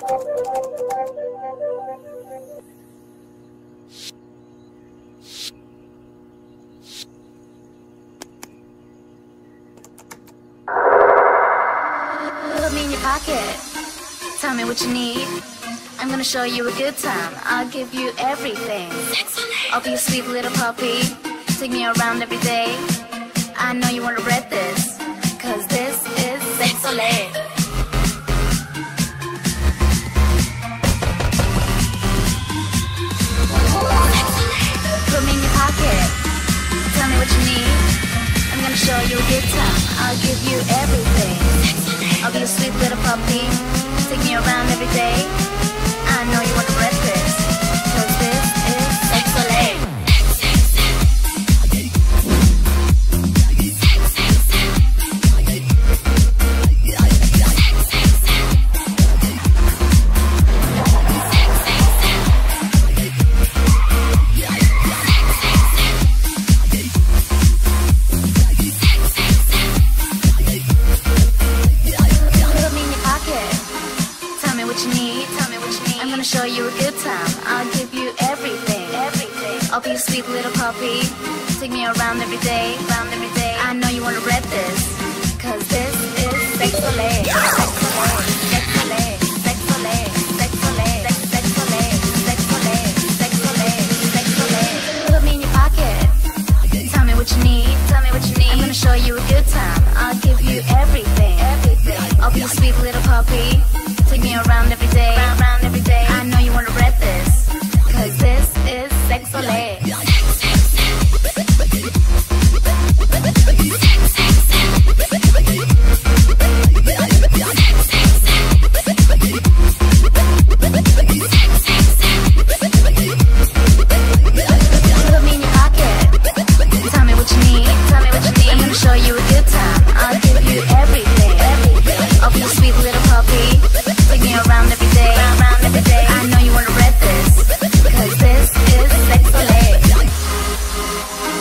Tell me what you need. I'm gonna show you a good time. I'll give you everything. I'll be a sweet little puppy. Take me around every day. I know you wanna regret this. Cause this is sexole. I'm gonna show you a good time. I'll give you everything. I'll be a sweet little puppy. Take me around every day. I'm gonna show you a good time. I'll give you everything. Everything. I'll be a sweet little puppy. Take me around every day. Around every day. I know you wanna read this. Cause this is Sexolay. Sexolay. Sexolay. Sexolay. Sexolay. Sexolay. Sexolay. Sexolay. Sexolay. Put me in your pocket. Tell me what you need. Tell me what you need. I'm gonna show you a good time. I'll give you everything. Everything. I'll be a sweet little puppy.